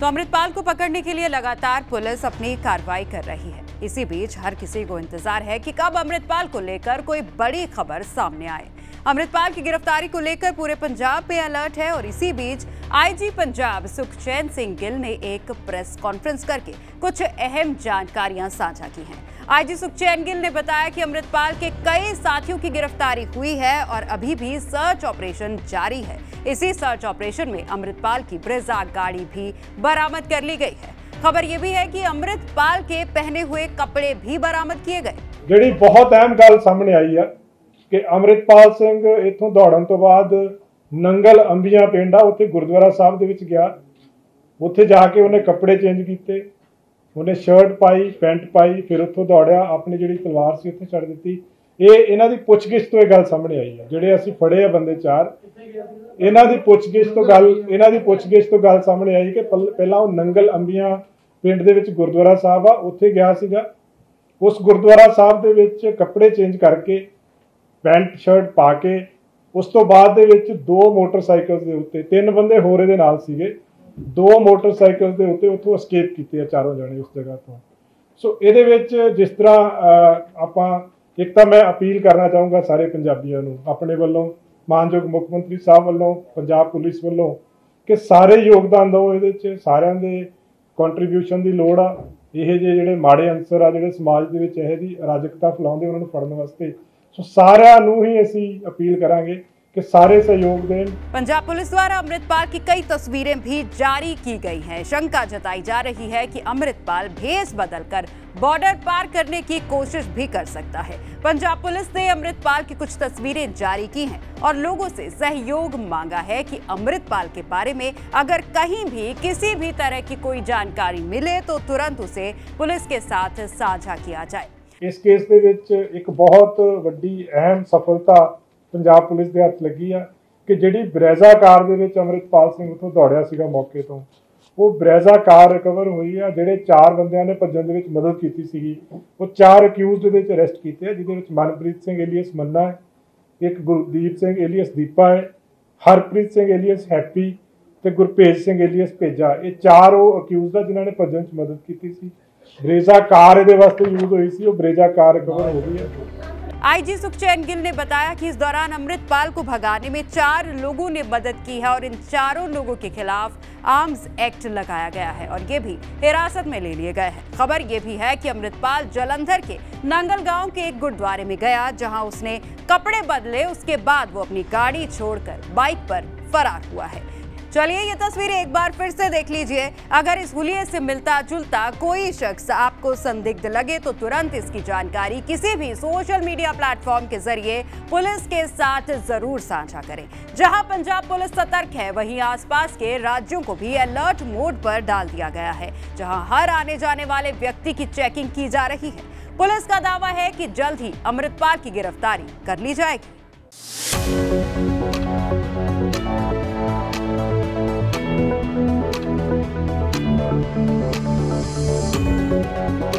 तो अमृतपाल को पकड़ने के लिए लगातार पुलिस अपनी कार्रवाई कर रही है। इसी बीच हर किसी को इंतज़ार है कि कब अमृतपाल को लेकर कोई बड़ी खबर सामने आए। अमृतपाल की गिरफ्तारी को लेकर पूरे पंजाब में अलर्ट है और इसी बीच आईजी पंजाब सुखचैन सिंह गिल ने एक प्रेस कॉन्फ्रेंस करके कुछ अहम जानकारियाँ साझा की हैं। आईजी सुखचैन गिल ने बताया कि अमृतपाल के कई साथियों की गिरफ्तारी हुई है और अभी भी सर्च ऑपरेशन जारी है। इसी सर्च ऑपरेशन में अमृतपाल की ब्रेजा गाड़ी भी बरामद कर ली गई है खबर ये भी है कि अमृतपाल के पहने हुए कपड़े भी बरामद किए गए ਜਿਹੜੀ ਬਹੁਤ ਅਹਿਮ ਗੱਲ ਸਾਹਮਣੇ ਆਈ ਆ ਕਿ ਅਮਰਿਤਪਾਲ ਸਿੰਘ ਇੱਥੋਂ ਦੌੜਨ ਤੋਂ ਬਾਅਦ ਨੰਗਲ ਅੰਬੀਆਂ ਪਿੰਡ ਆ ਉੱਥੇ ਗੁਰਦੁਆਰਾ ਸਾਹਿਬ ਦੇ ਵਿੱਚ ਗਿਆ ਉੱਥੇ ਜਾ ਕੇ ਉਹਨੇ ਕੱਪੜੇ ਚੇਂਜ ਕੀਤੇ ਉਹਨੇ ਸ਼ਰਟ ਪਾਈ ਪੈਂਟ ਪਾਈ ਫਿਰ ਉੱਥੋਂ ਦੌੜਿਆ ਆਪਣੀ ਜਿਹੜੀ ਤਲਵਾਰ ਸੀ ਉੱਥੇ ਛੱਡ ਦਿੱਤੀ ਇਹ ਇਹਨਾਂ ਦੀ ਪੁੱਛਗਿੱਛ ਤੋਂ ਇਹ ਗੱਲ ਸਾਹਮਣੇ ਆਈ ਹੈ। ਜਿਹੜੇ ਅਸੀਂ ਫੜੇ ਆ ਬੰਦੇ ਚਾਰ, ਇਹਨਾਂ ਦੀ ਪੁੱਛਗਿੱਛ ਤੋਂ ਗੱਲ ਇਹਨਾਂ ਦੀ ਪੁੱਛਗਿੱਛ ਤੋਂ ਗੱਲ ਸਾਹਮਣੇ ਆਈ ਕਿ ਪਹਿਲਾਂ ਉਹ ਨੰਗਲ ਅੰਬੀਆਂ ਪਿੰਡ ਦੇ ਵਿੱਚ ਗੁਰਦੁਆਰਾ ਸਾਹਿਬ ਆ, ਉੱਥੇ ਗਿਆ ਸੀਗਾ। ਉਸ ਗੁਰਦੁਆਰਾ ਸਾਹਿਬ ਦੇ ਵਿੱਚ ਕੱਪੜੇ ਚੇਂਜ ਕਰਕੇ ਪੈਂਟ, ਸ਼ਰਟ ਪਾ ਕੇ, ਉਸ ਤੋਂ ਬਾਅਦ ਦੇ ਵਿੱਚ ਦੋ ਮੋਟਰਸਾਈਕਲ ਦੇ ਉੱਤੇ, ਤਿੰਨ ਬੰਦੇ ਹੋਰ ਇਹਦੇ ਨਾਲ ਸੀਗੇ। ਦੋ ਮੋਟਰਸਾਈਕਲ ਦੇ ਉੱਤੇ ਉੱਥੋਂ escape ਕੀਤੇ ਆ ਚਾਰੋਂ ਜਣੇ ਉਸ ਜਗ੍ਹਾ ਤੋਂ। ਸੋ ਇਹਦੇ ਵਿੱਚ ਜਿਸ ਤਰ੍ਹਾਂ ਆਪਾਂ ਇੱਕ ਤਾਂ ਮੈਂ ਅਪੀਲ ਕਰਨਾ ਚਾਹੂੰਗਾ ਸਾਰੇ ਪੰਜਾਬੀਆਂ ਨੂੰ, ਆਪਣੇ ਵੱਲੋਂ, ਮਾਨਯੋਗ ਮੁੱਖ ਮੰਤਰੀ ਸਾਹਿਬ ਵੱਲੋਂ, ਪੰਜਾਬ ਪੁਲਿਸ ਵੱਲੋਂ, ਕਿ ਸਾਰੇ ਯੋਗਦਾਨ ਦਿਓ ਇਹਦੇ 'ਚ, ਸਾਰਿਆਂ ਦੇ ਕੰਟਰੀਬਿਊਸ਼ਨ ਦੀ ਲੋੜ ਆ। ਇਹ ਜਿਹੇ ਜਿਹੜੇ ਮਾੜੇ ਅੰਸਰ ਆ, ਜਿਹੜੇ ਸਮਾਜ ਦੇ ਵਿੱਚ ਇਹ ਦੀ ਅਰਾਜਕਤਾ ਫੈਲਾਉਂਦੇ ਉਹਨਾਂ ਨੂੰ ਫੜਨ ਵਾਸਤੇ। ਸੋ ਸਾਰਿਆਂ ਨੂੰ ਹੀ ਅਸੀਂ ਅਪੀਲ ਕਰਾਂਗੇ ਕਿ ਸਾਰੇ ਸਹਿਯੋਗ ਦੇਣ पंजाब पुलिस द्वारा अमृतपाल की कई तस्वीरें भी जारी की गई हैं शंका जताई जा रही है कि अमृतपाल भेस बदलकर बॉर्डर पार करने की कोशिश भी कर सकता है पंजाब पुलिस ने अमृतपाल की कुछ तस्वीरें जारी की हैं और लोगों से सहयोग मांगा है कि अमृतपाल के बारे में अगर कहीं भी किसी भी तरह की कोई जानकारी मिले तो तुरंत उसे पुलिस के साथ साझा किया जाए ਇਸ ਕੇਸ ਦੇ ਵਿੱਚ ਇੱਕ ਬਹੁਤ ਵੱਡੀ ਅਹਿਮ ਸਫਲਤਾ ਪੰਜਾਬ ਪੁਲਿਸ ਦੇ ਹੱਥ ਲੱਗੀ ਆ ਕਿ ਜਿਹੜੀ ਬਰੇਜ਼ਾ ਕਾਰ ਦੇ ਵਿੱਚ ਅਮਰਿਤਪਾਲ ਸਿੰਘ ਉੱਥੋਂ ਦੌੜਿਆ ਸੀਗਾ ਮੌਕੇ ਤੋਂ, ਉਹ ਬਰੇਜ਼ਾ ਕਾਰ ਰਿਕਵਰ ਹੋਈ ਆ, ਜਿਹੜੇ ਚਾਰ ਬੰਦਿਆਂ ਨੇ ਭੱਜਣ ਦੇ ਵਿੱਚ ਮਦਦ ਕੀਤੀ ਸੀਗੀ। ਉਹ ਚਾਰ ਅਕਿਊਜ਼ਡ ਦੇ ਵਿੱਚ ਅਰੈਸਟ ਕੀਤੇ ਆ, ਜਿਹਦੇ ਵਿੱਚ ਮਨਪ੍ਰੀਤ ਸਿੰਘ ਏਲੀਅਸ ਮੰਨਾ ਹੈ, ਇੱਕ ਗੁਰਦੀਪ ਸਿੰਘ ਏਲੀਅਸ ਦੀਪਾ ਹੈ, ਹਰਪ੍ਰੀਤ ਸਿੰਘ ਏਲੀਅਸ ਹੈਪੀ ਤੇ ਗੁਰਭੇਜ ਸਿੰਘ ਏਲੀਅਸ ਭੇਜਾ। ਇਹ ਚਾਰ ਉਹ ਅਕਿਊਜ਼ਡ ਆ ਜਿਨ੍ਹਾਂ ਨੇ ਭੱਜਣ 'ਚ ਮਦਦ ਕੀਤੀ ਸੀ। ਬਰੇਜ਼ਾ ਕਾਰ ਇਹਦੇ ਵਾਸਤੇ ਯੂਜ਼ ਹੋਈ ਸੀ, ਉਹ ਬਰੇਜ਼ਾ ਕਾਰ ਰਿਕਵਰ ਹੋ ਗਈ ਹੈ आईजी सुखचैन गिल ने बताया कि इस दौरान अमृतपाल को भगाने में चार लोगों ने मदद की है और इन चारों लोगों के खिलाफ आर्म्स एक्ट लगाया गया है और ये भी हिरासत में ले लिए गए हैं। खबर ये भी है कि अमृतपाल जलंधर के नंगल गाँव के एक गुरुद्वारे में गया, जहाँ उसने कपड़े बदले, उसके बाद वो अपनी गाड़ी छोड़कर बाइक पर फरार हुआ है। चलिए ये तस्वीरें एक बार फिर से देख लीजिए। अगर इस हुलिये से मिलता जुलता कोई शख्स आपको संदिग्ध लगे तो तुरंत इसकी जानकारी किसी भी सोशल मीडिया प्लेटफॉर्म के ज़रिए पुलिस के साथ ज़रूर साझा करें। जहाँ पंजाब पुलिस सतर्क है, वहीं आसपास के राज्यों को भी अलर्ट मोड पर डाल दिया गया है, जहाँ हर आने जाने वाले व्यक्ति की चेकिंग की जा रही है। पुलिस का दावा है कि जल्द ही अमृतपाल की गिरफ्तारी कर ली जाएगी। Thank you.